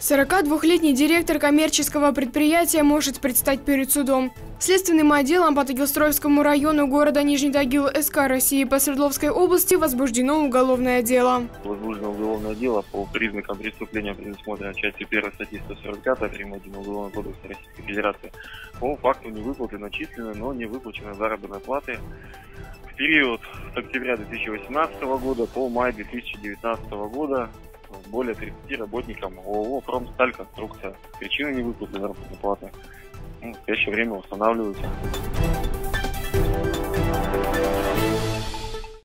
42-летний директор коммерческого предприятия может предстать перед судом. Следственным отделом по Тагилстроевскому району города Нижний Тагил СК России по Свердловской области возбуждено уголовное дело. Возбуждено уголовное дело по признакам преступления, предусмотрено частью 1 статьи 145 прим. 1 Уголовного кодекса Российской Федерации по факту невыплаты начисленной, но не выплаченной заработной платы в период с октября 2018 года по май 2019 года более 30 работникам ООО «Промсталь Конструкция». Причины невыплаты заработной платы ну, в настоящее время устанавливаются.